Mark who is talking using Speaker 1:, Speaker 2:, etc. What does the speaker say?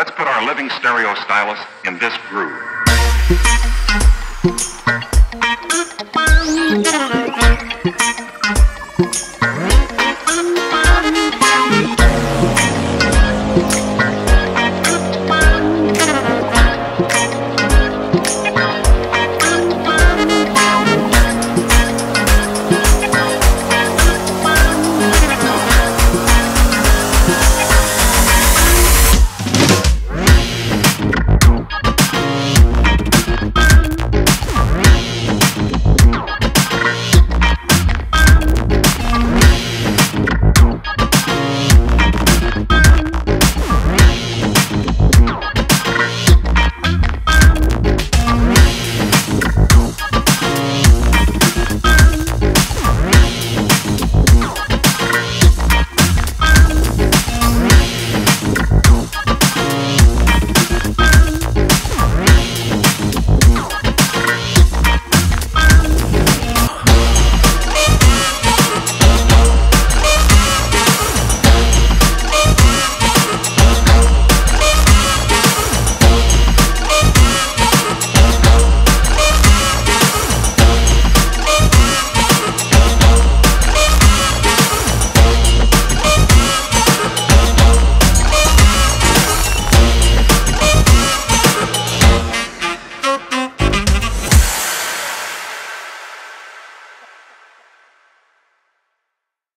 Speaker 1: Let's put our living stereo stylus in this groove.